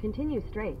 Continue straight.